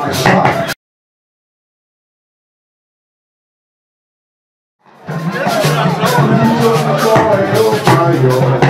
Right. Yo, yo, yo, yo.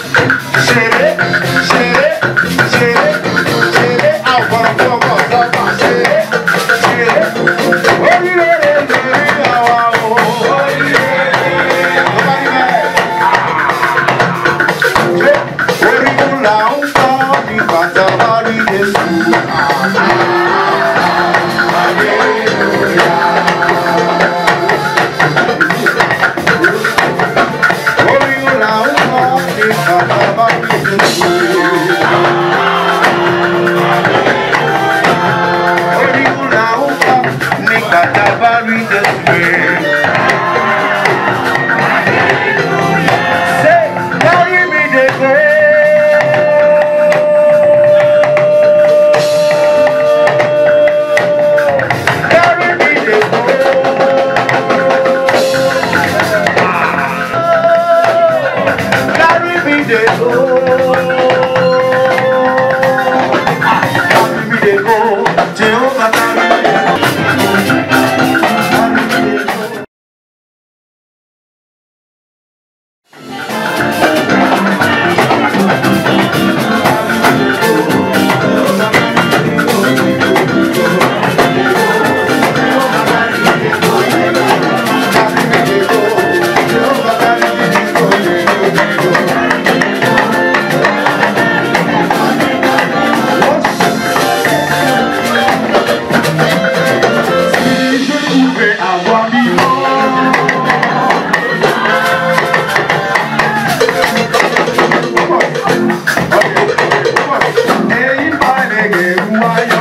Oh.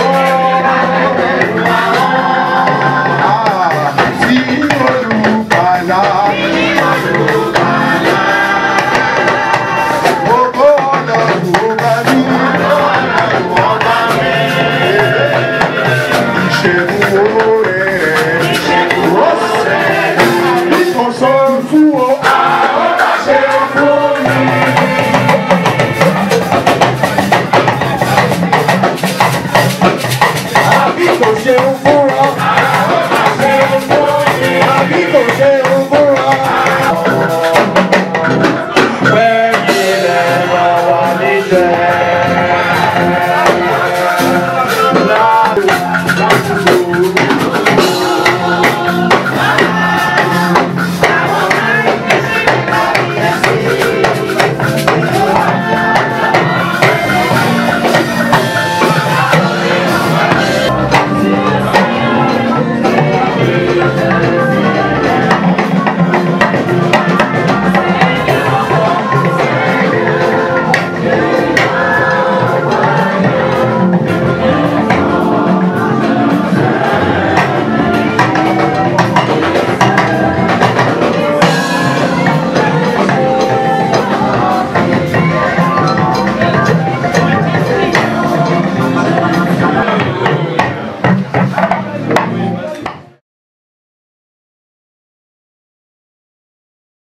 Lord.